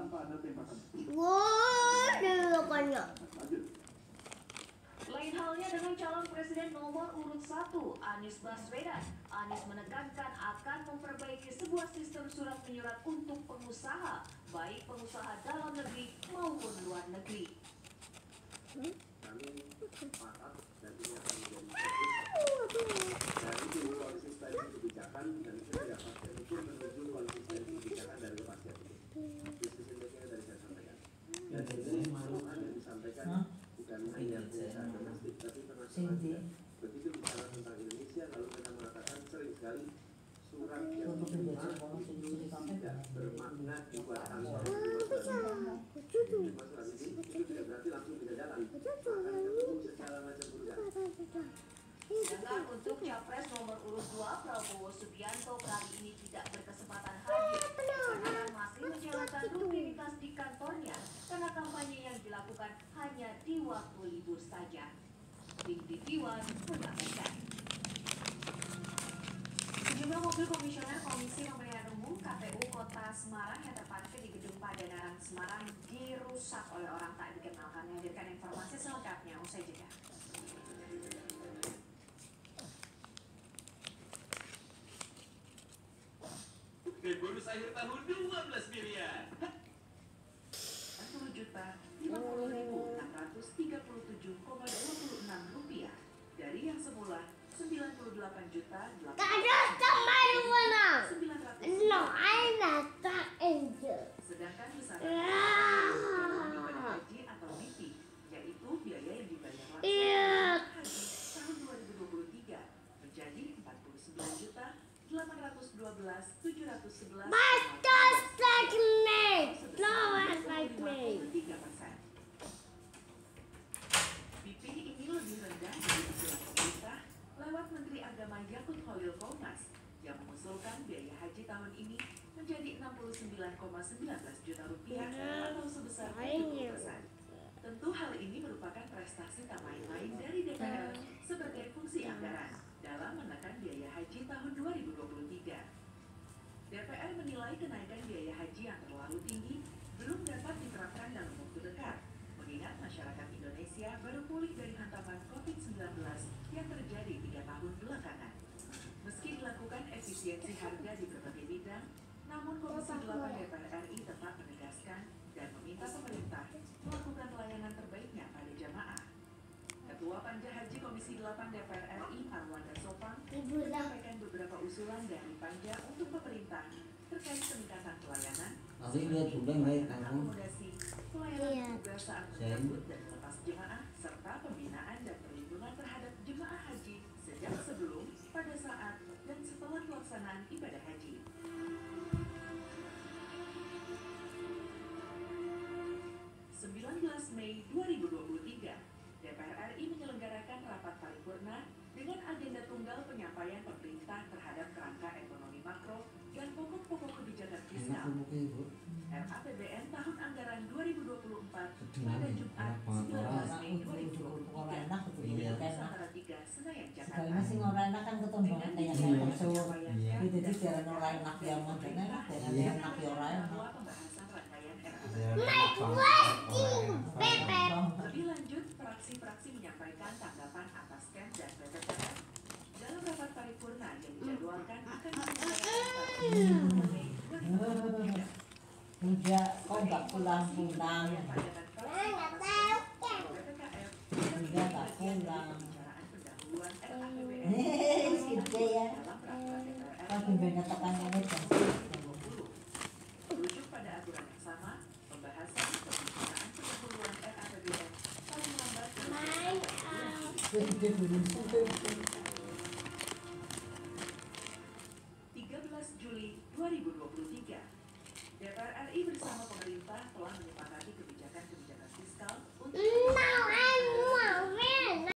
tanpa ada tembakan. Lanjut. Lain halnya dengan calon presiden nomor urut 1, Anies Baswedan. Anies menekankan akan memperbaiki sebuah sistem surat menyurat untuk pengusaha, baik pengusaha dalam negeri maupun luar negeri. kami sepakat dan ini akan menjadi fokus dari tim konsistensi kebijakan dan ketidakpastian itu menuju konsistensi kebijakan dan kepastian itu. Diskusi intinya dari saya sampaikan. Dan ini masukan yang disampaikan bukan hanya perusahaan domestik Begitu bicara tentang Indonesia lalu kita mengatakan sering sekali surat yang diterima itu tidak bermakna dibuat. Masalah ini itu. Tidak berarti langsung bisa jalan. Secara macam. Sedangkan untuk capres nomor urut 2 Prabowo Subianto kali ini tidak berkesempatan hadir. Karena masih menjalankan rutinitas di kantornya karena kampanye yang dilakukan hanya di waktu libur saja. One menyampaikan. Sejumlah mobil komisioner Komisi Pemilihan Umum KPU Kota Semarang yang terparkir di Gedung Padanaran Semarang dirusak oleh orang tak dikenal. Kami hadirkan informasi selengkapnya usai jeda. Dan bonus akhir tahun 12 miliar. 10 juta 50.637,26 semula 98 juta Kado sama mana? 900 No, I'm not that angel. sedangkan besaran Ah. ibadah haji atau BP yaitu biaya yang dibayar langsung Iya. tahun 2023 menjadi 49 juta 812 711 Yakut Khalil Komas yang mengusulkan biaya haji tahun ini menjadi 69,19 juta rupiah atau sebesar 70 persen. Tentu hal ini merupakan prestasi tak main-main dari DPR sebagai fungsi anggaran dalam menekan biaya haji tahun 2023. DPR menilai kenaikan biaya haji yang terlalu tinggi belum dapat diterapkan dalam waktu dekat, mengingat masyarakat Indonesia baru pulih dari hantaman COVID-19 yang terjadi tiga tahun belakangan. Efisiensi harga di berbagai bidang, namun Komisi 8 DPR RI tetap menegaskan dan meminta pemerintah melakukan pelayanan terbaiknya pada jamaah. Ketua Panja Haji Komisi 8 DPR RI Arwanda Sopang menyampaikan beberapa usulan dari Panja untuk pemerintah terkait peningkatan pelayanan, kamu. akomodasi, pelayanan Iya. petugas saat menyambut dan melepas jemaah, pelaksanaan ibadah haji. 19 Mei 2023, DPR RI menyelenggarakan rapat paripurna dengan agenda tunggal penyampaian pemerintah terhadap kerangka ekonomi makro dan pokok-pokok kebijakan fiskal. RAPBN tahun anggaran 2024 Betul, pada. Jumat Enak banget, 19 Mei Orang enak 2023 betul Iya. di enak. Nusantara 3 Senayan Sekali Jakarta. masih orang enak kan ketemu Dengan kayak Iya. saya masuk. Iya. Itu di jalan orang enak yang mau dan enak dan enak ya orang enak. Ya, enak banget. Pepe. Lebih lanjut, fraksi-fraksi menyampaikan tanggapan atas Ken dan BPPR dalam rapat paripurna yang dijadwalkan akan 2023. Udah, kok nggak pulang-pulang? Yang pandangan fraksi BPKF dan Udah nggak pulang. Hehehe, gitu ya. Tapi banyak tekanannya dan 2020. Merujuk pada aturan yang sama, pembahasan pembicaraan pendahuluan RAPBN paling lambat dalam